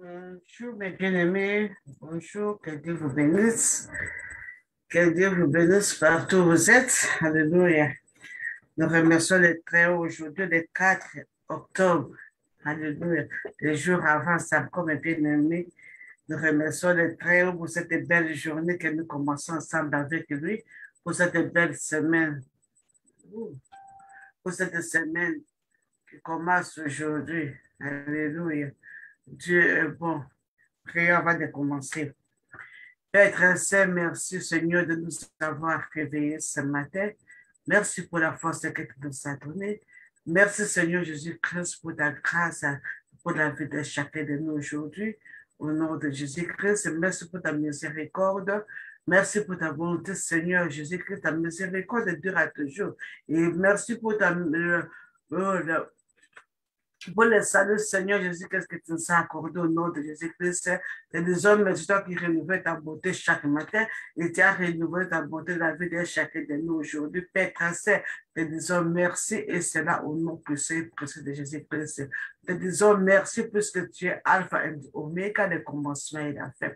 Bonjour mes bien-aimés, bonjour, que Dieu vous bénisse, que Dieu vous bénisse partout où vous êtes. Alléluia. Nous remercions les très haut aujourd'hui, le 4 octobre. Alléluia. Les jours avant comme mes bien-aimés, nous remercions les très haut pour cette belle journée que nous commençons ensemble avec lui, pour cette belle semaine. Pour cette semaine qui commence aujourd'hui. Alléluia. Dieu est bon. Prière avant de commencer. Père très saint, merci Seigneur de nous avoir réveillés ce matin. Merci pour la force que tu nous as donnée. Merci Seigneur Jésus-Christ pour ta grâce, pour la vie de chacun de nous aujourd'hui. Au nom de Jésus-Christ, merci pour ta miséricorde. Merci pour ta volonté, Seigneur Jésus-Christ. Ta miséricorde dure à toujours. Et merci pour ta, euh, euh, pour le salut, Seigneur Jésus, qu'est-ce que tu nous as accordé au nom de Jésus-Christ? C'est des hommes, mais toi qui renouvelles ta beauté chaque matin et tu as renouvelé ta beauté dans la vie de chacun de nous aujourd'hui. Père très te disons merci et c'est là au nom précieux, précieux de Jésus-Christ. Te disons merci puisque tu es Alpha et Oméga, le commencement et la fin.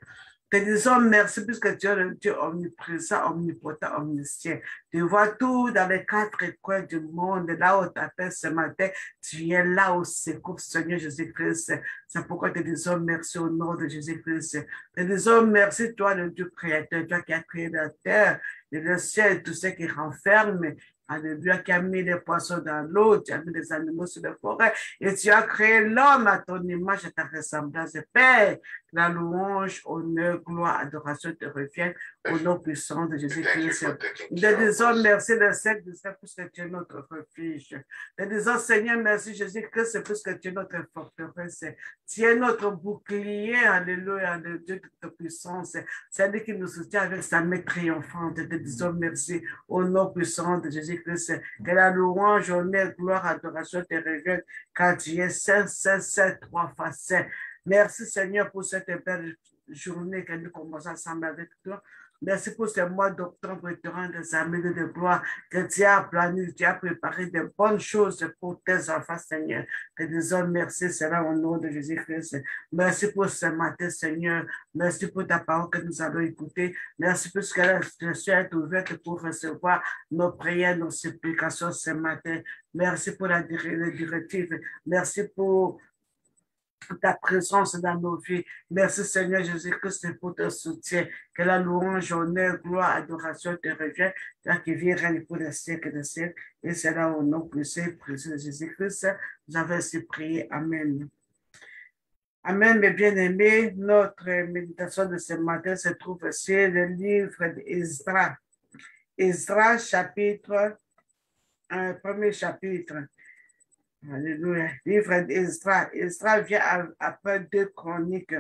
Te disons merci puisque tu es le Dieu omniprésent, omnipotent, omniscient. Tu vois tout dans les quatre coins du monde, là où tu appelles ce matin, tu es là au secours, Seigneur Jésus-Christ. C'est pourquoi te disons merci au nom de Jésus-Christ. Te disons merci, toi, le Dieu créateur, toi qui as créé la terre et le ciel, tout ce qui renferme. Alléluia, qui a mis les poissons dans l'eau, tu as mis les animaux sur les forêts, et tu as créé l'homme à ton image et ta ressemblance. Père, la louange, honneur, gloire, adoration te reviennent au nom puissant de Jésus-Christ. Nous te disons merci le Seigneur de ça, puisque tu es notre refuge. Nous disons Seigneur, merci Jésus-Christ, puisque tu es notre forteresse. Tu es notre bouclier, alléluia, le Dieu de ta puissance. C'est lui qui nous soutient avec sa main triomphante. Nous disons merci au nom puissant de Jésus-Christ. Que la louange, honneur, gloire, adoration te reviennent quand tu es saint, saint, saint, trois fois saint. Merci Seigneur pour cette belle journée que nous commençons ensemble avec toi. Merci pour ce mois d'octobre de des amis de gloire que tu as planifié, tu as préparé de bonnes choses pour tes enfants, Seigneur. Que disons merci, cela au nom de Jésus-Christ. Merci pour ce matin, Seigneur. Merci pour ta parole que nous allons écouter. Merci pour ce que la est ouverte pour recevoir nos prières, nos supplications ce matin. Merci pour la directive. Merci pour ta présence dans nos vies. Merci Seigneur Jésus-Christ pour ton soutien. Que la louange, honneur, gloire, adoration te revienne, toi qui vis règne pour les siècles des siècles. Et c'est là au nom précieux, précieux de Jésus-Christ, nous avons ainsi prié. Amen. Amen, mes bien-aimés. Notre méditation de ce matin se trouve sur le livre d'Isra. Isra, chapitre, un premier chapitre. Alléluia. Livre d'Isra. Isra vient après deux chroniques.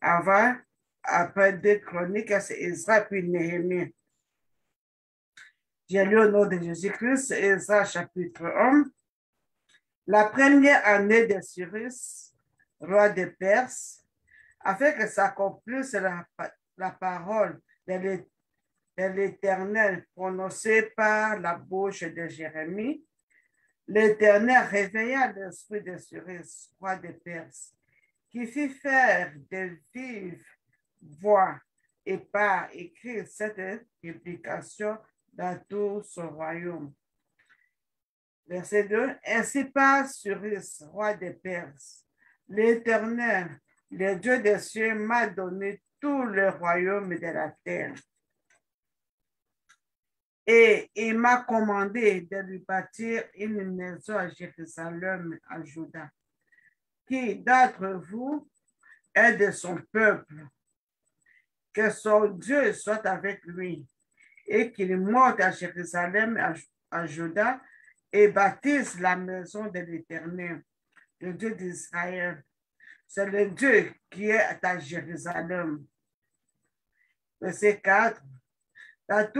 Avant, après deux chroniques, c'est Isra puis Néhémie. J'ai lu au nom de Jésus-Christ, Isra chapitre 1. La première année de Cyrus, roi de Perse, afin que s'accomplisse la, la parole de l'Éternel prononcée par la bouche de Jérémie, L'Éternel réveilla l'esprit de Cyrus, roi de Perse, qui fit faire de vives voix et par écrire cette publication dans tout son royaume. Verset 2. Ainsi par Cyrus, roi de Perse, l'Éternel, le Dieu des cieux, m'a donné tout le royaume de la terre et il m'a commandé de lui bâtir une maison à Jérusalem, à Juda. Qui d'entre vous est de son peuple? Que son Dieu soit avec lui et qu'il monte à Jérusalem, à, à Juda, et baptise la maison de l'Éternel, le Dieu d'Israël. C'est le Dieu qui est à Jérusalem. Verset 4. Dans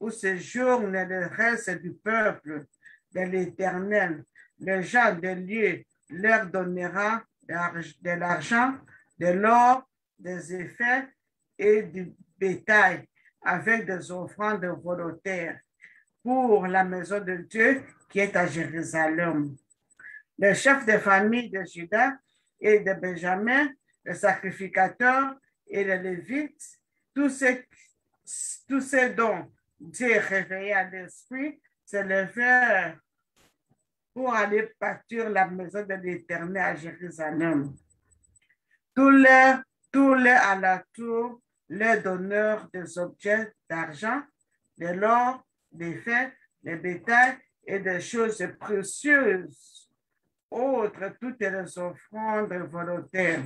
où séjourne le reste du peuple de l'Éternel. Le gens de lieu leur donnera de l'argent, de l'or, des effets et du bétail avec des offrandes volontaires pour la maison de Dieu qui est à Jérusalem. Le chef de famille de Judas et de Benjamin, les sacrificateurs et les Lévites, tous ces, tous ces dons Dieu réveillé à l'esprit, se levé pour aller bâtir la maison de l'Éternel à Jérusalem. Tous les, tous les à la tour, les donneurs des objets d'argent, de l'or, des faits, des bétails et des choses précieuses, autres toutes les offrandes volontaires.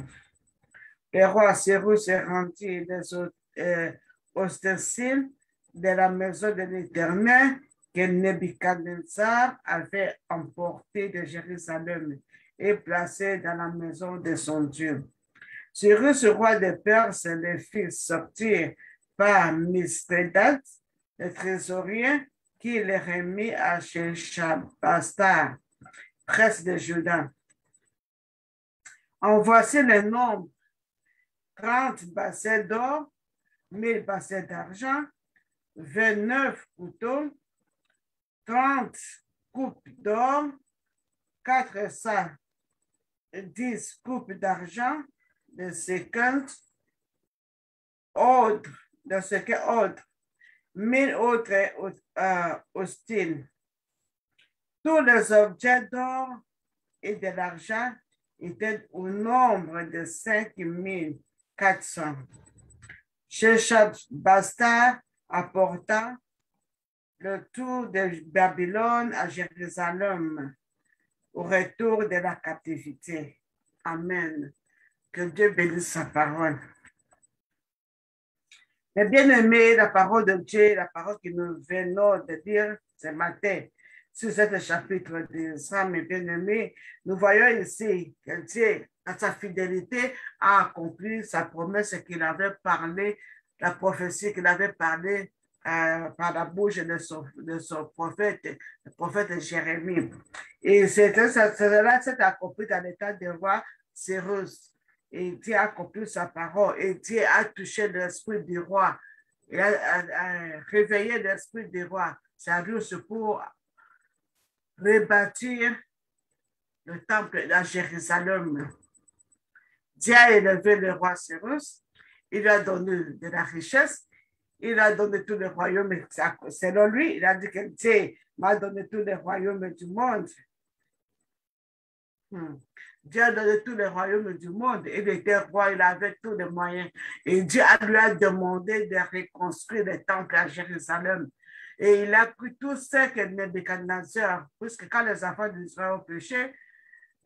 Le roi Cyrus est rendu des euh, de la maison de l'Éternel que Nebuchadnezzar avait emporté de Jérusalem et placé dans la maison de son Dieu. Cyrus, roi de Perse, les fit sortir par Mistredat, le trésorier, qui les remit à Sheshabastar, presse de Juda. En voici le nombre 30 bassins d'or, 1000 bassins d'argent, 29 couteaux, 30 coupes d'or, 410 coupes d'argent, de 50 autres, de ce que autres, 1000 autres euh, hostiles. Tous les objets d'or et de l'argent étaient au nombre de 5400. Chez Basta apporta le tour de Babylone à Jérusalem au retour de la captivité. Amen. Que Dieu bénisse sa parole. Mais bien aimé, la parole de Dieu, la parole que nous venons de dire ce matin sur ce chapitre ça, mes bien-aimés, nous voyons ici que Dieu, dans sa fidélité, a accompli sa promesse qu'il avait parlé la prophétie qu'il avait parlé euh, par la bouche de son, prophète, le prophète Jérémie. Et cela s'est accompli dans l'état de roi Cyrus. Et Dieu a accompli sa parole et Dieu a touché l'esprit du roi. Il a, réveillé l'esprit du roi. Ça juste pour rebâtir le temple à Jérusalem. Dieu a élevé le roi Cyrus il lui a donné de la richesse, il a donné tous les royaumes, selon lui, il a dit que Dieu m'a donné tous les royaumes du monde. Hmm. Dieu a donné tous les royaumes du monde. Il était roi, il avait tous les moyens. Et Dieu lui a demandé de reconstruire le temple à Jérusalem. Et il a pris tout ce que Nebuchadnezzar, puisque quand les enfants d'Israël ont péché,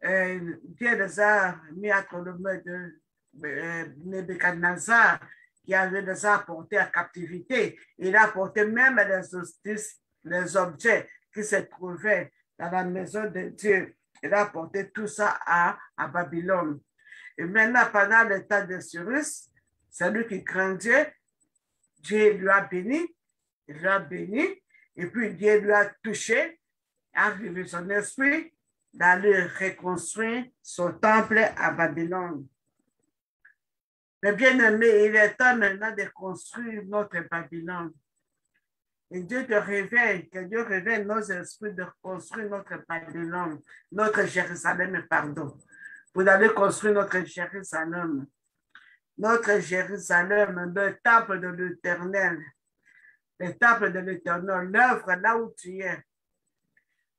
euh, Dieu les a mis à main de Nebuchadnezzar qui avait déjà apporté à captivité. Il a apporté même les, les objets qui se trouvaient dans la maison de Dieu. Il a apporté tout ça à, à Babylone. Et maintenant, pendant le temps de Cyrus, celui qui craint Dieu, Dieu lui a béni, il lui a béni, et puis Dieu lui a touché, a révélé son esprit d'aller reconstruire son temple à Babylone. Mais bien aimé, il est temps maintenant de construire notre Babylone. Et Dieu te réveille, que Dieu réveille nos esprits de construire notre Babylone, notre Jérusalem, pardon. Vous allez construire notre Jérusalem. Notre Jérusalem, le temple de l'éternel. Le temple de l'éternel, l'œuvre là où tu es.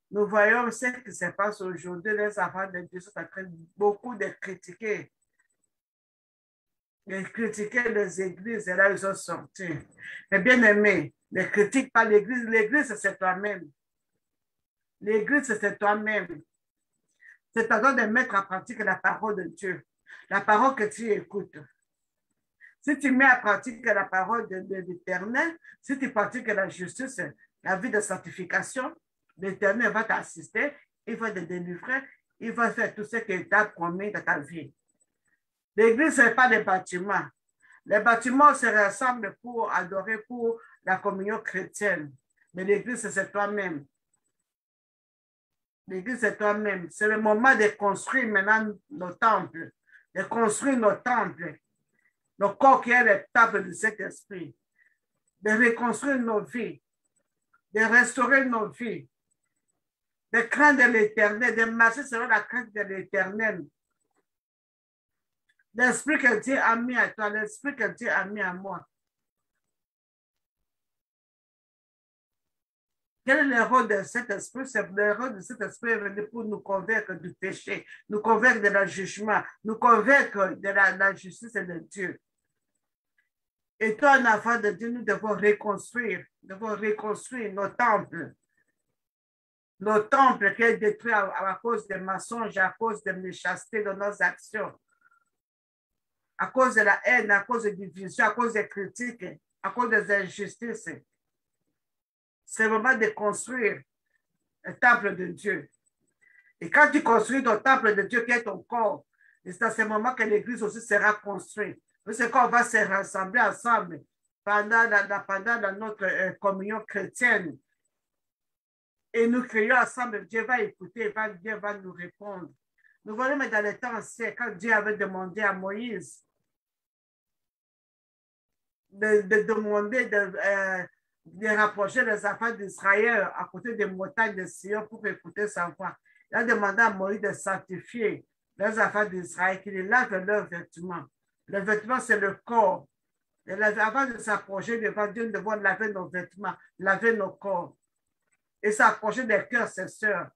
Nous voyons ce qui se passe aujourd'hui. Les enfants de Dieu sont en train beaucoup de critiquer ils critiquaient les églises et là, ils ont sorti. Mais bien aimé, ne critique pas l'église. L'église, c'est toi-même. L'église, c'est toi-même. C'est à toi de mettre en pratique la parole de Dieu, la parole que tu écoutes. Si tu mets en pratique la parole de, l'Éternel, si tu pratiques la justice, la vie de sanctification, l'Éternel va t'assister, il va te délivrer, il va faire tout ce qu'il t'a promis dans ta vie. L'église, ce n'est pas des bâtiments. Les bâtiments se rassemblent pour adorer pour la communion chrétienne. Mais l'église, c'est toi-même. L'église, c'est toi-même. C'est le moment de construire maintenant nos temples, de construire nos temples, nos corps qui est le temple de cet esprit, de reconstruire nos vies, de restaurer nos vies, de craindre l'éternel, de marcher selon la crainte de l'éternel, L'esprit que Dieu a mis à toi, l'esprit que Dieu a mis à moi. Quel est le rôle de cet esprit? C'est le rôle de cet esprit est venu pour nous convaincre du péché, nous convaincre de la jugement, nous convaincre de la, justice de Dieu. Et toi, en enfant de Dieu, nous devons reconstruire, nous devons reconstruire nos temples. Nos temples qui sont détruits à, cause des mensonges, à cause de méchanceté de nos actions, à cause de la haine, à cause des divisions, à cause des critiques, à cause des injustices. C'est le moment de construire le temple de Dieu. Et quand tu construis ton temple de Dieu qui est ton corps, c'est à ce moment que l'Église aussi sera construite. C'est qu'on va se rassembler ensemble pendant, la, pendant notre euh, communion chrétienne. Et nous crions ensemble, Dieu va écouter, Dieu va nous répondre. Nous voyons mais dans les temps anciens, quand Dieu avait demandé à Moïse de, demander de, euh, de rapprocher les enfants d'Israël à côté des montagnes de Sion pour écouter sa voix. Il a demandé à Moïse de sanctifier les enfants d'Israël, qu'ils lavent leurs vêtements. Le vêtement, c'est le corps. Et avant de s'approcher devant Dieu, nous devons laver nos vêtements, laver nos corps. Et s'approcher des cœurs, ses sœurs.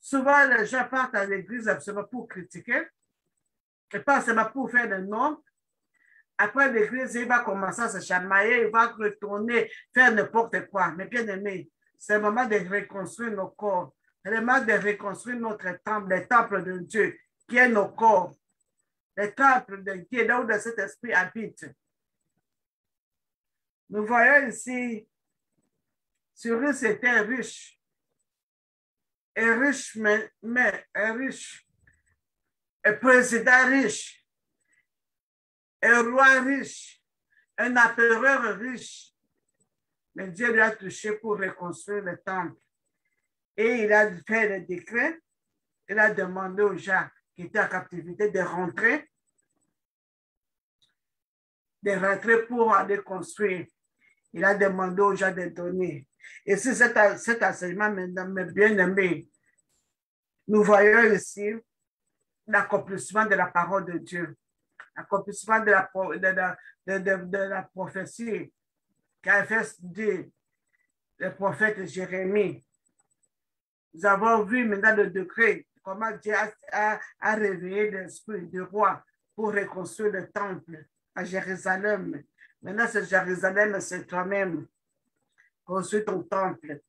Souvent, les gens partent à l'église absolument pour critiquer, et pas seulement pour faire le nom, après l'église, il va commencer à se chamailler, il va retourner, faire n'importe quoi. Mais bien aimé, c'est le moment de reconstruire nos corps. Le moment de reconstruire notre temple, le temple de Dieu, qui est nos corps. Le temple de Dieu, là où cet esprit habite. Nous voyons ici, Cyrus était riche. Et riche, mais, mais riche. Et président riche un roi riche, un empereur riche. Mais Dieu lui a touché pour reconstruire le temple. Et il a fait le décret. Il a demandé aux gens qui étaient en captivité de rentrer, de rentrer pour aller construire. Il a demandé aux gens de donner. Et c'est cet, cet enseignement, mes bien-aimés, nous voyons ici l'accomplissement de la parole de Dieu accomplissement de la, prophétie qu'a fait dit le prophète Jérémie. Nous avons vu maintenant le décret, comment Dieu a, a, réveillé l'esprit du roi pour reconstruire le temple à Jérusalem. Maintenant, c'est Jérusalem, c'est toi-même. Construis ton temple.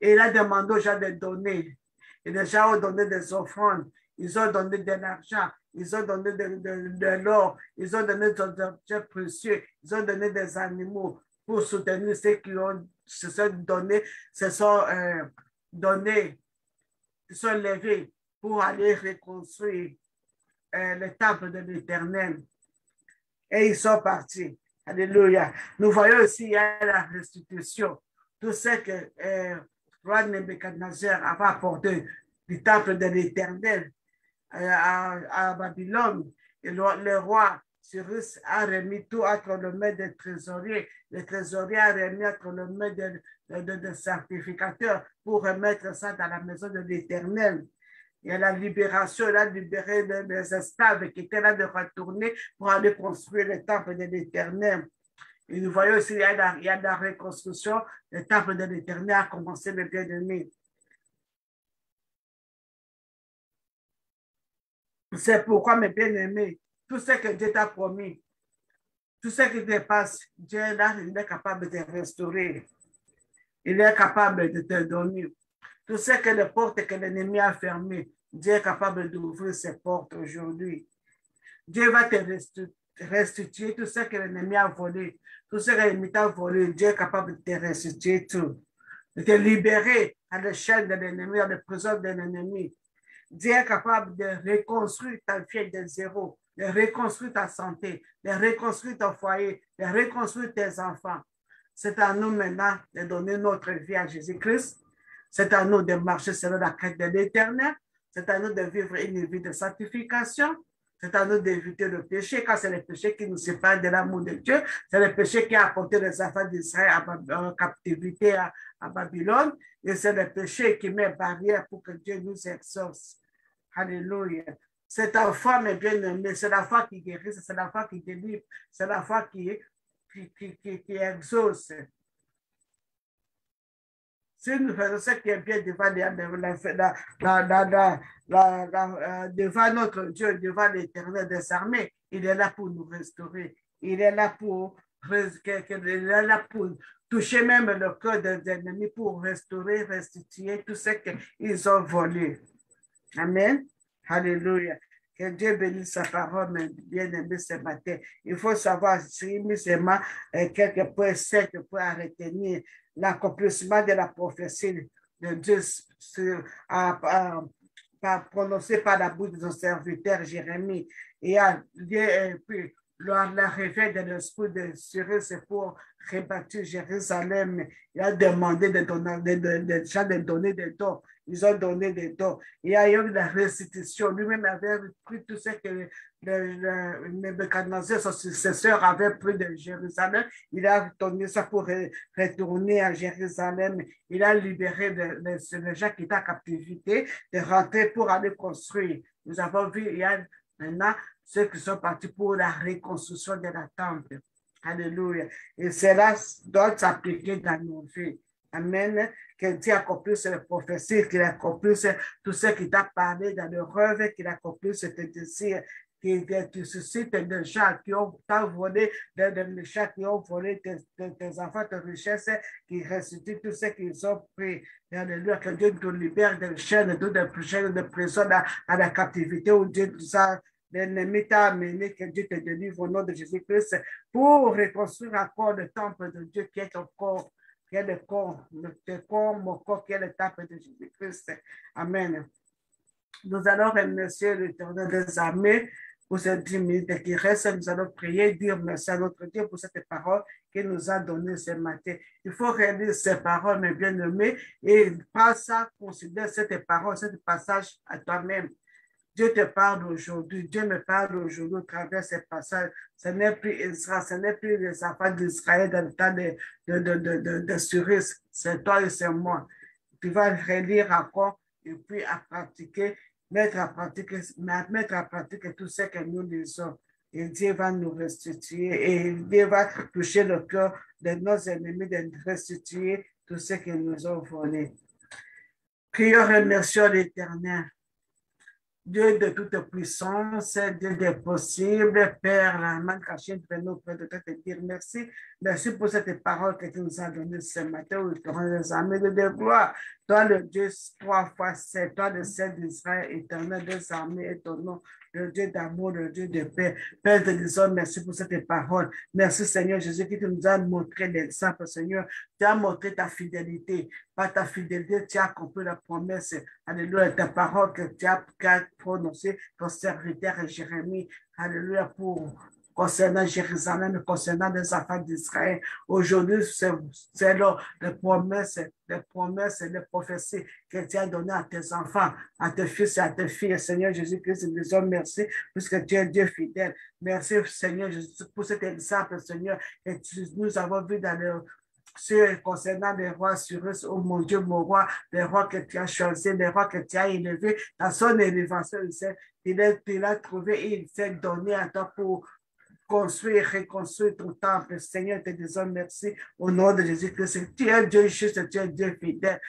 Et il a demandé aux gens de donner. Et les gens ont donné des offrandes. Ils ont donné de l'argent ils ont donné de, l'or, ils ont donné des objets précieux, ils ont donné des animaux pour soutenir ceux qui ont, se sont donnés, se sont euh, donnés, se sont levés pour aller reconstruire euh, le temple de l'Éternel. Et ils sont partis. Alléluia. Nous voyons aussi la restitution. Tout ce que euh, roi Nebuchadnezzar avait apporté du temple de l'Éternel à, Babylone. Le, roi Cyrus a remis tout entre le mains des trésoriers. Le trésorier a remis entre le mains des de, sacrificateurs pour remettre ça dans la maison de l'Éternel. Et la libération, il a libéré les, esclaves qui étaient là de retourner pour aller construire le temple de l'Éternel. Et nous voyons aussi, il y a la, il y a la reconstruction, le temple de l'Éternel a commencé le bien-aimé. C'est pourquoi, mes bien-aimés, tout ce que Dieu t'a promis, tout ce qui te passe, Dieu il est capable de restaurer. Il est capable de te donner. Tout ce que les portes que l'ennemi a fermées, Dieu est capable d'ouvrir ses portes aujourd'hui. Dieu va te restituer tout ce que l'ennemi a volé. Tout ce que l'ennemi t'a volé, Dieu est capable de te restituer tout. De te libérer à l'échelle de l'ennemi, à la prison de l'ennemi. Dieu est capable de reconstruire ta vie de zéro, de reconstruire ta santé, de reconstruire ton foyer, de reconstruire tes enfants. C'est à nous maintenant de donner notre vie à Jésus-Christ. C'est à nous de marcher selon la quête de l'éternel. C'est à nous de vivre une vie de sanctification. C'est à nous d'éviter le péché, car c'est le péché qui nous sépare de l'amour de Dieu. C'est le péché qui a apporté les enfants d'Israël en captivité à, à Babylone. Et c'est le péché qui met barrière pour que Dieu nous exauce. Alléluia. C'est ta foi, mes bien-aimés, c'est la foi qui guérit, c'est la foi qui délivre, c'est la foi qui, qui, qui, exauce. Si nous faisons ce qui est bien devant, devant notre Dieu, devant l'éternel des armées, il est là pour nous restaurer. Il est là pour, il est là pour toucher même le cœur des ennemis, pour restaurer, restituer tout ce qu'ils ont volé. Amen. Alléluia. Que Dieu bénisse sa parole, bien aimé ce matin. Il faut savoir, seulement quelques points secs pour retenir l'accomplissement de la prophétie de Dieu prononcée par la bouche de son serviteur Jérémie. Et, puis, l'arrivée de l'esprit de Cyrus pour rebâtir Jérusalem, il a demandé de donner, de, de, de, de donner des dons ils ont donné des dons. Il y a eu la restitution. Lui-même avait pris tout ce que le, le, Nebuchadnezzar, son successeur, avait pris de Jérusalem. Il a donné ça pour retourner à Jérusalem. Il a libéré les gens qui étaient en captivité de rentrer pour aller construire. Nous avons vu, il y a maintenant ceux qui sont partis pour la reconstruction de la temple. Alléluia. Et cela doit s'appliquer dans nos vies. Amen. Que Dieu accomplisse les prophéties, qu'il accomplisse tout ce qu'il t'a parlé dans le rêve, qu'il accomplisse tes désirs, qu'il tu suscites des gens qui ont volé, des gens qui ont volé tes, enfants, tes richesses, qui restituent tout ce qu'ils ont pris. Alléluia, que Dieu te libère des chaînes, de chaînes de prison à, la captivité où Dieu nous a l'ennemi t'a amené, que Dieu te délivre au nom de Jésus-Christ pour reconstruire encore le temple de Dieu qui est ton corps qui est le corps, le corps, mon corps, qui est le temple de Jésus-Christ. Amen. Nous allons remercier l'éternel des armées pour ces dix minutes qui restent. Nous allons prier, dire merci à notre Dieu pour cette parole qu'il nous a donnée ce matin. Il faut relire ces paroles, mes bien-aimés, et pas ça, considère cette parole, ce passage à toi-même. Dieu te parle aujourd'hui, Dieu me parle aujourd'hui au travers de ces passages. Ce n'est plus Israël, ce n'est plus les enfants d'Israël dans le temps de, de, de, de, de C'est toi et c'est moi. Tu vas relire encore et puis à pratiquer, mettre à pratiquer, mettre à pratiquer tout ce que nous lisons. Et Dieu va nous restituer et Dieu va toucher le cœur de nos ennemis, de restituer tout ce qu'ils nous ont volé. Prions, remercions l'Éternel. Dieu de toute puissance, Dieu des possibles, Père, la main cachée de nous près de te dire merci. Merci pour cette parole que tu nous as donnée ce matin où tu rends les armées de gloire. Toi, le Dieu trois fois c'est toi le Seigneur d'Israël, éternel des armées et le Dieu d'amour, le Dieu de paix. Père de disons merci pour cette parole. Merci Seigneur Jésus qui nous a montré l'exemple, Seigneur. Tu as montré ta fidélité. Par ta fidélité, tu as accompli la promesse. Alléluia, ta parole que tu as prononcée, ton serviteur Jérémie. Alléluia, pour concernant Jérusalem, concernant les affaires d'Israël. Aujourd'hui, c'est les promesses, les promesses et les prophéties que tu as données à tes enfants, à tes fils et à tes filles. Seigneur Jésus-Christ, nous disons merci puisque tu es Dieu fidèle. Merci, Seigneur Jésus, pour cet exemple, Seigneur, que nous avons vu dans le concernant les rois sur eux, oh mon Dieu, mon roi, les rois que tu as choisis, les rois que tu as élevés, dans son élévation, il, il a trouvé et il s'est donné à toi pour construire, reconstruire ton temple. Seigneur, te disons merci au nom de Jésus-Christ. Tu es Dieu juste, tu es Dieu fidèle.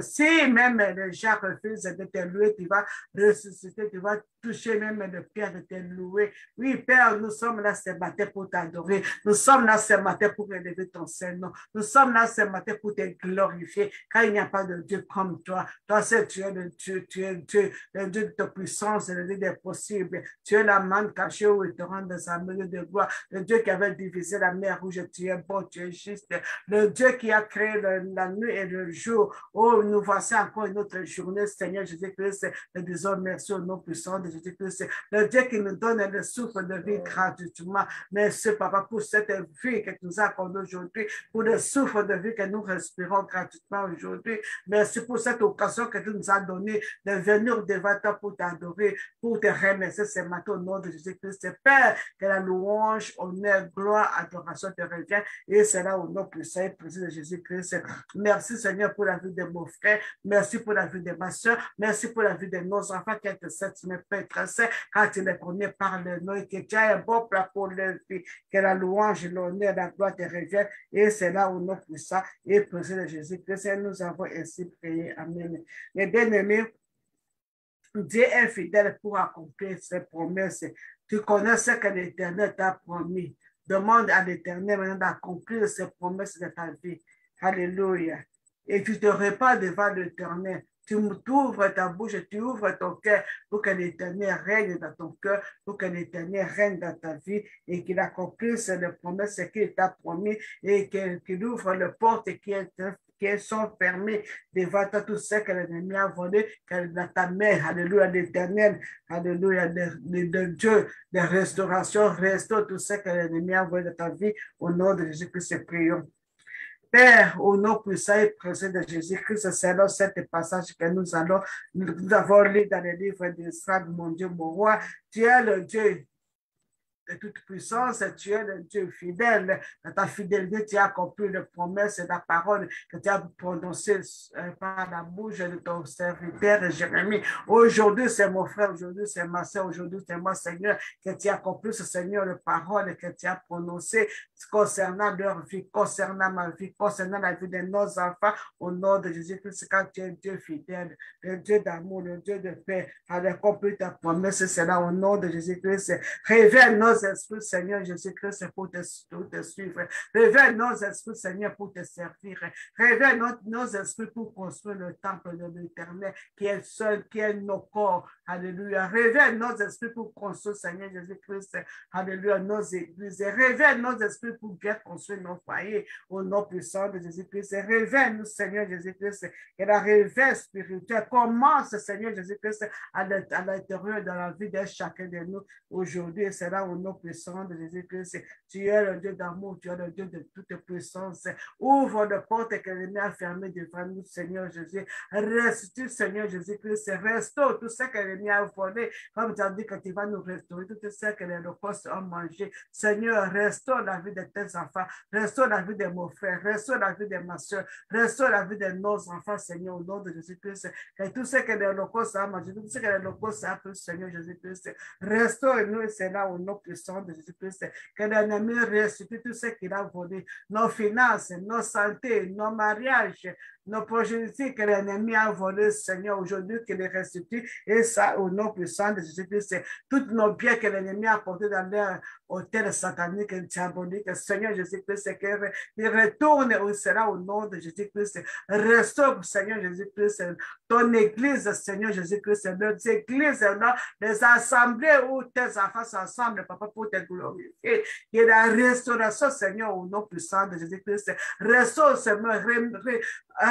si même les gens refusent de te louer, tu vas ressusciter, tu vas toucher même le Père de te louer. Oui, Père, nous sommes là ce matin pour t'adorer. Nous sommes là ce matin pour élever ton Seigneur. Nous sommes là ce matin pour te glorifier, car il n'y a pas de Dieu comme toi. Toi, c'est tu es le Dieu, tu es Dieu, le Dieu de ta puissance, le Dieu des possibles. Tu es la main cachée où il te rend des amis de gloire, le Dieu qui avait divisé la mer rouge, tu es bon, tu es juste, le Dieu qui a créé la nuit et le jour. Oh, nous voici encore une autre journée, Seigneur Jésus-Christ, nous disons merci au nom puissant de Jésus-Christ, le Dieu qui nous donne le souffle de vie gratuitement. Merci, Papa, pour cette vie que tu nous as aujourd'hui, pour le souffle de vie que nous respirons gratuitement aujourd'hui. Merci pour cette occasion que tu nous as donnée de venir devant toi pour t'adorer, pour te remercier ce matin au nom de Jésus-Christ. Père, que la louange, honneur, gloire, adoration te revient. Et c'est là au nom puissant et précis de Jésus-Christ. Merci Seigneur pour la vie de mon frère. Merci pour la vie de ma soeur. Merci pour la vie de nos enfants qui étaient cette mes pères quand tu les connais par le nom et que tu as un bon plat pour leur vie. Que la louange, l'honneur, la gloire te reviennent. Et c'est là au nom puissant et précis de Jésus-Christ. Nous avons ainsi prié. Amen. Mes bien-aimés, Dieu est fidèle pour accomplir ses promesses. Tu connais ce que l'Éternel t'a promis. Demande à l'Éternel maintenant d'accomplir ses promesses de ta vie. Alléluia. Et tu te répands devant l'Éternel. Tu ouvres ta bouche, tu ouvres ton cœur pour que l'Éternel règne dans ton cœur, pour que l'Éternel règne dans ta vie et qu'il accomplisse les promesses qu'il t'a promis et qu'il ouvre les portes qui, qui sont fermées devant toi, tout ce que l'ennemi a volé, que dans ta main, Alléluia, l'Éternel, Alléluia, de, Dieu, de restauration, restaure tout ce que l'ennemi a volé de ta vie. Au nom de Jésus-Christ, prions. Père, au nom puissant et présent de Jésus-Christ, c'est là cet passage que nous allons, nous avons lu dans le livre d'Israël, mon Dieu, mon roi. Tu es le Dieu toute puissance, tu es le Dieu fidèle. Dans ta fidélité, tu as accompli les promesses et la parole que tu as prononcée euh, par la bouche de ton serviteur Jérémie. Aujourd'hui, c'est mon frère, aujourd'hui, c'est ma soeur, aujourd'hui, c'est moi, Seigneur, que tu as accompli ce Seigneur de parole que tu as prononcé concernant leur vie, concernant ma vie, concernant la vie de nos enfants, au nom de Jésus-Christ, quand tu es Dieu fidèle, le Dieu d'amour, le Dieu de paix, à accompli ta promesse, c'est là au nom de Jésus-Christ. Révèle nos esprits, Seigneur Jésus-Christ, pour te, suivre. Révèle nos esprits, Seigneur, pour te servir. Révèle nos, nos esprits pour construire le temple de l'éternel, qui est seul, qui est nos corps. Alléluia. Révèle nos esprits pour construire, Seigneur Jésus-Christ. Alléluia. Nos églises. révèle nos esprits pour bien construire nos foyers au nom puissant de Jésus-Christ. Révèle-nous, Seigneur Jésus-Christ, que la réveil spirituel commence, Seigneur Jésus-Christ, à l'intérieur de la vie de chacun de nous aujourd'hui. C'est là au nom puissant de Jésus-Christ. Tu es le Dieu d'amour, tu es le Dieu de toute puissance. Ouvre les portes que l'ennemi a fermées devant nous, Seigneur Jésus. Reste, Seigneur Jésus-Christ. Restaure tout ce que l'ennemi a volé. Comme tu as dit que tu vas nous restaurer tout ce que les locaux ont mangé. Seigneur, restaure la vie de tes enfants. Restaure la vie de mon frère. Restaure la vie de ma soeur. Restaure la vie de nos enfants, Seigneur, au nom de Jésus-Christ. Et tout ce que les locaux ont mangé, tout ce que les locaux ont fait, Seigneur Jésus-Christ. Restaure-nous, c'est là au nom puissant de Jésus-Christ. Que l'ennemi restitue tout ce qu'il a volé. Nos finances, nos santé, nos mariages, nos projets que l'ennemi a volé, Seigneur, aujourd'hui, qu'il les restitue. Et ça, au nom puissant de Jésus-Christ, tous nos biens que l'ennemi a portés dans leur hôtel satanique et diabolique, Seigneur Jésus-Christ, qu'il retourne au sera au nom de Jésus-Christ. Restaure, Seigneur Jésus-Christ, ton église, Seigneur Jésus-Christ, nos églises, les assemblées où tes enfants s'assemblent, Papa, pour te glorifier. Et la restauration, Seigneur, au nom puissant de Jésus-Christ. Restaure, Seigneur,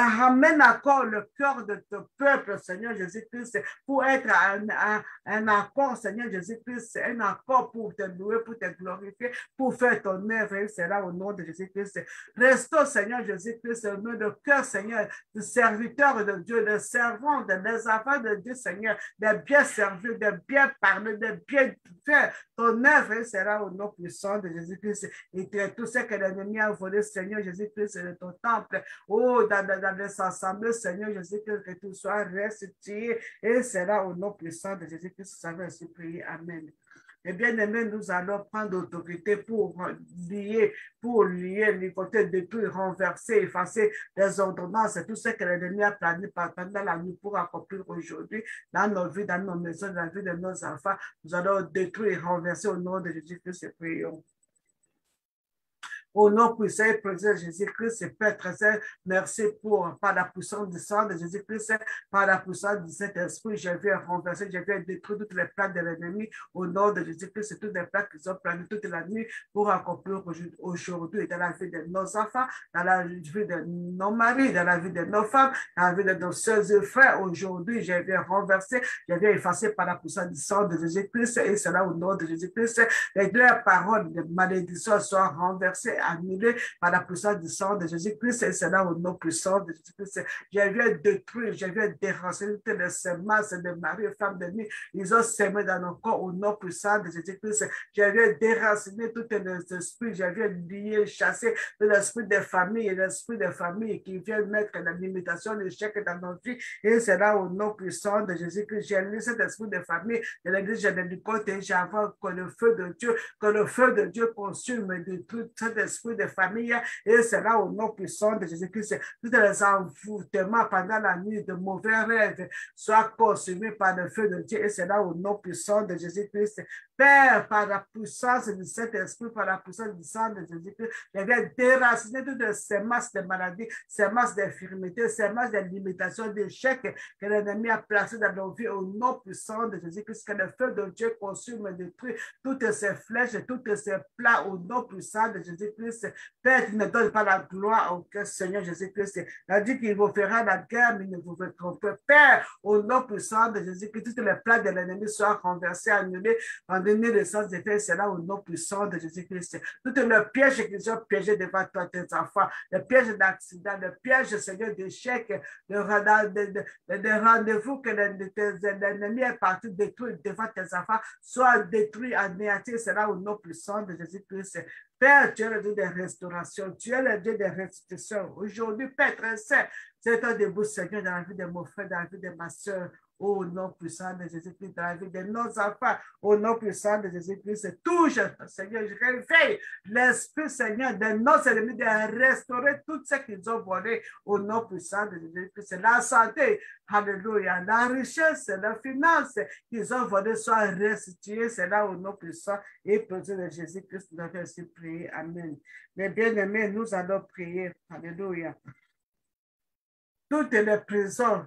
ramène encore le cœur de ton peuple, Seigneur Jésus-Christ, pour être un, un, accord, Seigneur Jésus-Christ, un accord pour te louer, pour te glorifier, pour faire ton œuvre, et c'est là au nom de Jésus-Christ. Restaure, Seigneur Jésus-Christ, le cœur, Seigneur, de serviteur de Dieu, de servant, des enfants de Dieu, Seigneur, de bien servir, de bien parler, de bien faire ton œuvre, là au nom puissant de Jésus-Christ. Et tout ce que l'ennemi a volé, Seigneur Jésus-Christ, de ton temple, oh, dans, dans les assemblées, Seigneur Jésus, que, tout soit restitué et là au nom puissant de Jésus Christ, ça va ainsi prier. Amen. Et bien aimé, nous allons prendre l'autorité pour lier, pour lier, ligoter, détruire, renverser, effacer les ordonnances tout ce que l'ennemi a plané pendant la nuit pour accomplir aujourd'hui dans nos vies, dans nos maisons, dans la vie de nos enfants. Nous allons détruire, renverser au nom de Jésus-Christ et prions. Au nom puissant et précieux de Jésus-Christ, Père très saint, merci pour, par la puissance du sang de Jésus-Christ, par la puissance de cet esprit, je viens renverser, je viens détruire toutes les plaques de l'ennemi au nom de Jésus-Christ, toutes les plaques qui sont planées toute la nuit pour accomplir aujourd'hui dans la vie de nos enfants, dans la vie de nos maris, dans la vie de nos femmes, dans la vie de nos soeurs et frères. Aujourd'hui, je viens renverser, je viens effacer par la puissance du sang de Jésus-Christ et cela au nom de Jésus-Christ. Les deux paroles de malédiction soient renversées annulé par la puissance du sang de Jésus-Christ et c'est là au nom puissant de Jésus-Christ. Je viens détruire, je viens déranger toutes les semences de Marie et femmes de nuit. Ils ont semé dans nos corps au nom puissant de Jésus-Christ. Je viens déraciner tous les esprits, je viens lier, chasser l'esprit des familles, l'esprit des familles qui viennent mettre la limitation, l'échec dans nos vies. Et c'est là au nom puissant de Jésus-Christ. J'ai lu cet esprit de famille de l'église de et j'avance que le feu de Dieu, que le feu de Dieu consume de tout cet esprit de famille. Et c'est là au nom puissant de Jésus-Christ. Tous les envoûtements pendant la nuit de mauvais rêves soient consumés par le feu de Dieu. Et c'est là au nom puissant de Jésus-Christ. Père, par la puissance de cet esprit, par la puissance du sang de Jésus-Christ, je viens déraciner toutes ces masses de maladies, ces masses d'infirmités, ces masses de limitations, d'échecs que l'ennemi a placées dans nos vies au nom puissant de Jésus-Christ, que le feu de Dieu consume et détruit toutes ces flèches, tous ces plats au nom puissant de Jésus-Christ. Père, tu ne donnes pas la gloire au Seigneur Jésus-Christ. Il a dit qu'il vous fera la guerre, mais il ne vous fait tromper. Père, au nom puissant de Jésus-Christ, tous les plats de l'ennemi soient renversés, annulés, en le sens de faire cela au nom puissant de Jésus-Christ. Tout le piège qu'ils ont piégé devant toi, tes enfants, le piège d'accident, le piège, Seigneur, d'échec, de, rendez-vous que l'ennemi est parti détruire devant tes enfants, soit détruit, anéanti, cela au nom puissant de Jésus-Christ. Père, tu es le Dieu de restauration, tu es le Dieu de restitution. Aujourd'hui, Père très saint, c'est un debout, Seigneur, dans la vie de mon frère, dans la vie de ma soeur, au nom puissant de Jésus-Christ, dans la vie de nos enfants, au nom puissant de Jésus-Christ, touche, Seigneur, je réveille l'Esprit, Seigneur, de nos ennemis, de restaurer tout ce qu'ils ont volé, au nom puissant de Jésus-Christ. La santé, Alléluia, la richesse, la finance qu'ils ont volé soit restituée, c'est là au nom puissant et puissant de Jésus-Christ, nous avons ainsi prié. Amen. Mais bien aimés, nous allons prier. Alléluia. Toutes les prisons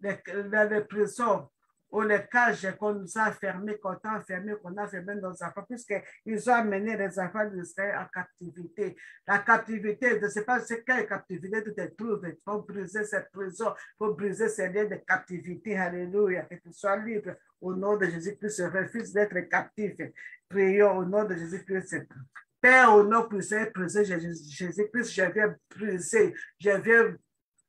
dans les prisons ou les cages qu'on nous a fermées, qu'on a fermées, qu'on a fermées nos enfants, puisqu'ils ont amené les enfants d'Israël en captivité. La captivité, je ne sais pas c'est quelle captivité tu te trouves. Il faut briser cette prison, il faut briser ces liens de captivité. Alléluia. Que tu sois libre au nom de Jésus-Christ. Je refuse d'être captif. Prions au nom de Jésus-Christ. Père, au nom de Jésus-Christ, je viens briser, je viens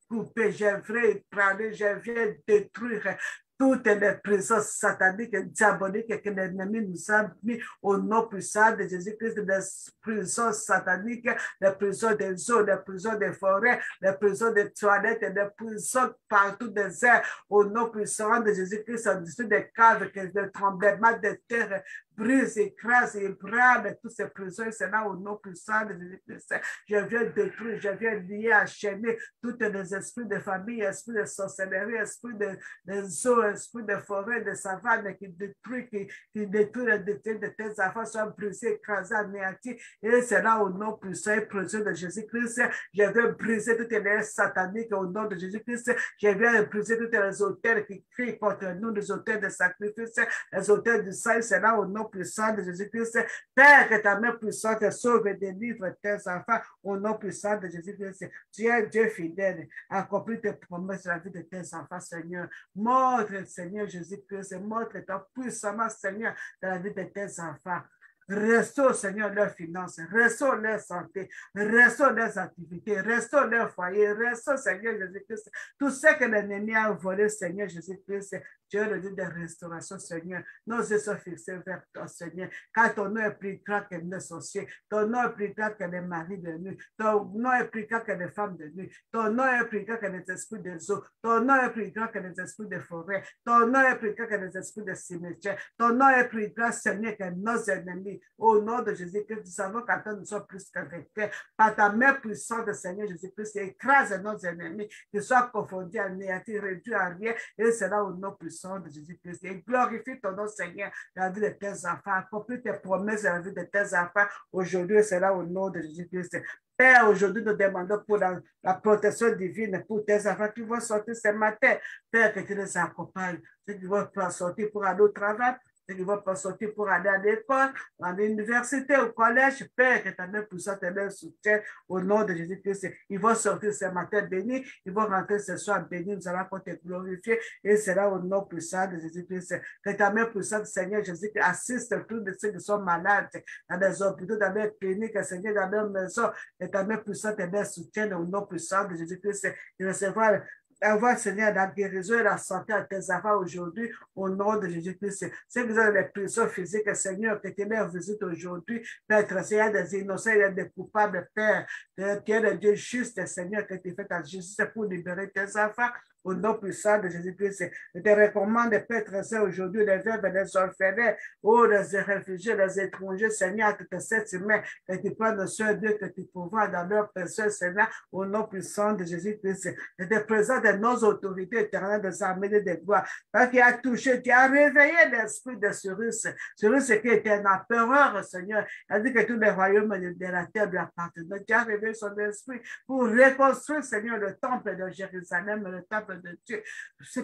couper, je viens prendre, je viens détruire toutes les présences sataniques et diaboliques que l'ennemi nous a mis au nom puissant de Jésus-Christ, les prisons sataniques, les prisons des eaux, les prisons des forêts, les prisons des toilettes, les prisons partout des airs, au nom puissant de Jésus-Christ, en dessous des cadres, que le tremblement de terre brise, écrase et ébranle tous ces prisons. C'est là au nom puissant de Jésus-Christ. Je viens détruire, je viens lier, enchaîner tous les esprits de famille, esprits de sorcellerie, esprits de, de eaux, esprits de forêt, de savane qui détruit, qui, qui détruit le détruit de tes enfants, soient brisés, écrasés, anéantis. Et c'est là au nom puissant et précieux de Jésus-Christ. Je viens briser toutes les sataniques au nom de Jésus-Christ. Je viens briser toutes les hôtels qui crient contre nous, les hôtels de sacrifice, les hôtels du sang. C'est là au nom puissant de Jésus-Christ. Père, que ta main puissante sauve et délivre tes enfants au nom puissant de Jésus-Christ. Tu es Dieu fidèle. Accomplis tes promesses dans la vie de tes enfants, Seigneur. Montre, Seigneur Jésus-Christ, montre ton puissance, Seigneur, dans la vie de tes enfants. Restaure, Seigneur, leurs finances, restaure leur santé, restaure leurs activités, restaure leur foyer, restaure, Seigneur Jésus-Christ, tout ce que l'ennemi a volé, Seigneur Jésus-Christ, Dieu le Dieu de restauration, Seigneur. Nos yeux sont fixés vers toi, Seigneur. Car ton nom est plus grand que les sorciers. Ton nom est plus grand que les maris de nuit. Ton nom est plus grand que les femmes de nuit. Ton nom est plus grand que les esprits des eaux. Ton nom est plus grand que les esprits des forêts. Ton nom est plus grand que les esprits des cimetières. Ton nom est plus grand, Seigneur, que nos ennemis. Au nom de Jésus-Christ, nous savons qu'à nous sommes plus qu'avec Par ta main puissante, Seigneur Jésus-Christ, écrase nos ennemis, qu'ils soient confondus, anéantis, réduits à rien. Et c'est là au nom puissant de Jésus-Christ. Et glorifie ton nom, Seigneur, dans la vie de tes enfants. Accomplis tes promesses dans la vie de tes enfants. Aujourd'hui, c'est là au nom de Jésus-Christ. Père, aujourd'hui, nous demandons pour la, protection divine pour tes enfants qui vont sortir ce matin. Père, que tu les accompagnes. Ceux qui vont sortir pour aller au travail, qui vont pas sortir pour aller à l'école, à l'université, au collège, Père, que ta main puissante et leur soutien au nom de Jésus-Christ. Ils vont sortir ce matin bénis, ils vont rentrer ce soir bénis, nous allons te glorifier et c'est là au nom puissant de Jésus-Christ. Que ta main puissante, Seigneur Jésus, assiste tous ceux qui sont malades dans des hôpitaux, dans des cliniques, Seigneur, dans leur maison, que ta main puissante et leur soutien au nom puissant de Jésus-Christ. Et recevoir avoir, Seigneur, la guérison et la santé à tes enfants aujourd'hui, au nom de Jésus-Christ. Que vous avez des prisons physiques, Seigneur, que tu les visites aujourd'hui, Père, Seigneur, des innocents et des coupables, Père, tu es le Dieu juste, Seigneur, que tu fais ta justice pour libérer tes enfants, au nom puissant de Jésus-Christ. Je te recommande, Père très aujourd'hui, les veuves les orphelins, oh, les réfugiés, les étrangers, Seigneur, que tu cette humain, que tu prennes soin d'eux, que tu pourvois dans leur personne, Seigneur, au nom puissant de Jésus-Christ. Je te présente nos autorités éternelles des armées de gloire, parce qu'il a touché, tu as réveillé l'esprit de Cyrus. Cyrus qui était un empereur, Seigneur. Il a dit que tous les royaumes de la terre lui appartenaient. Tu as réveillé son esprit pour reconstruire, Seigneur, le temple de Jérusalem, le temple de Dieu.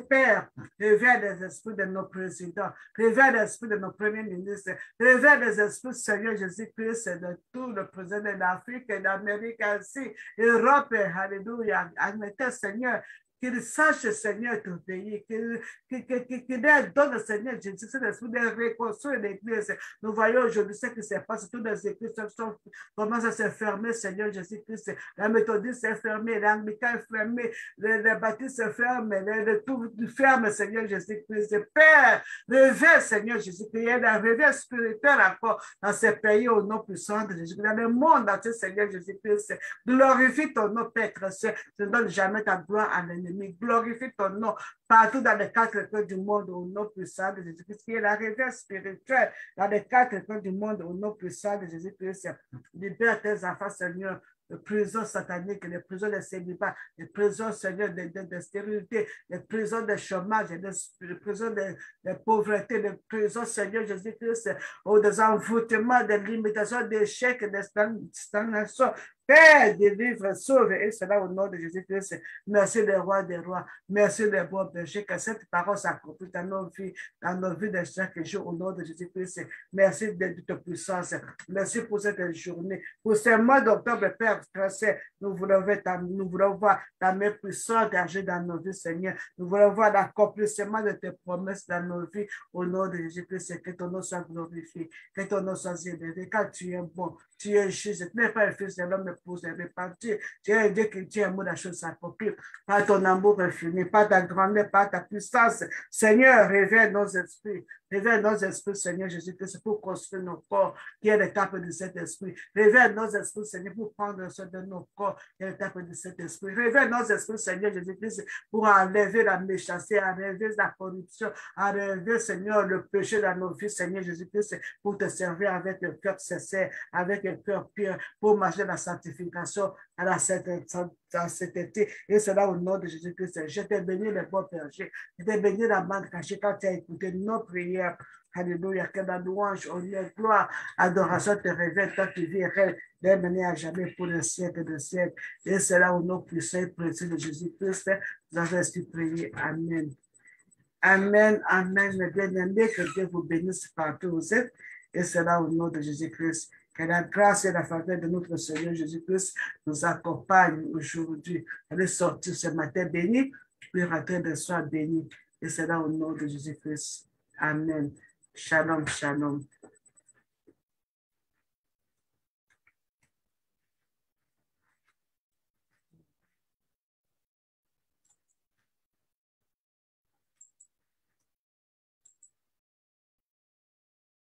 Père, réveille les esprits de nos présidents, réveille l'esprit de nos premiers ministres, réveille les esprits, Seigneur Jésus-Christ, de tout le président de l'Afrique et d'Amérique ainsi, Europe, Alléluia. Admettez, Seigneur, qu'il sache, Seigneur, ton pays, qu'il donne, Seigneur Jésus, cet esprit de reconstruire l'Église. Nous voyons aujourd'hui ce qui se passe, toutes les églises commencent à se fermer, Seigneur Jésus-Christ. La méthodiste est fermée, l'anglican est fermé, les, les baptistes se ferment, les, tout ferme, Seigneur Jésus-Christ. Père, réveille, Seigneur Jésus-Christ. Il y a un réveil spirituel encore dans ces pays au nom puissant de Jésus. Dans le monde entier, Seigneur Jésus-Christ. Glorifie ton nom, Père Saint. Ne donne jamais ta gloire à l'ennemi Glorifie ton nom partout dans les quatre coins du monde au nom puissant de Jésus-Christ, qui est la réveil spirituelle dans les quatre coins du monde au nom puissant de Jésus-Christ. Libère tes enfants, Seigneur, les prisons sataniques, les prisons de célibat, les prisons, Seigneur, de, de, de stérilité, les prisons de chômage, les prisons de, pauvreté, les prisons, Seigneur Jésus-Christ, au des envoûtements, des limitations, d'échecs, des stagnations. Père, délivre, sauve, et cela au nom de Jésus-Christ. Merci les rois des rois. Merci les bons péchés. Que cette parole s'accomplisse dans nos vies, dans nos vies de chaque jour, au nom de Jésus-Christ. Merci de ta puissance. Merci pour cette journée. Pour ce mois d'octobre, Père, nous voulons, nous voulons voir ta main puissante agir dans nos vies, Seigneur. Nous voulons voir l'accomplissement de tes promesses dans nos vies, au nom de Jésus-Christ. Que ton nom soit glorifié, que ton nom soit élevé, car tu es bon, tu es juste. Tu n'es pas le fils de l'homme pour se répartir. Tu es un Dieu qui tient un mot la chose s'accomplir. Par ton amour infini, par ta grandeur, par ta puissance. Seigneur, révèle nos esprits. Révèle nos esprits, Seigneur Jésus-Christ, pour construire nos corps, qui est l'étape de cet esprit. Révèle nos esprits, Seigneur, pour prendre soin de nos corps, qui est l'étape de cet esprit. Révèle nos esprits, Seigneur Jésus-Christ, pour enlever la méchanceté, enlever la corruption, enlever, Seigneur, le péché dans nos vies, Seigneur Jésus-Christ, pour te servir avec le cœur sincère, avec le cœur pur, pour marcher la sanctification à la sainteté. Et cela au nom de Jésus-Christ. Je t'ai béni les bons péchés. Je t'ai béni la bande cachée quand tu as écouté nos prières. Alléluia, que la louange, honneur, gloire, adoration te révèle, toi qui vis de manière à jamais pour le siècle de siècle. Et cela au nom puissant et précieux de Jésus-Christ. Nous avons ainsi prié. Amen. Amen, amen, bien-aimés, que Dieu vous bénisse partout où vous êtes. Et cela au nom de Jésus-Christ. Que la grâce et la faveur de notre Seigneur Jésus-Christ nous accompagnent aujourd'hui. Allez sortir ce matin béni, puis rentrer de soir béni. Et c'est là au nom de Jésus-Christ. Amen. Shalom, shalom.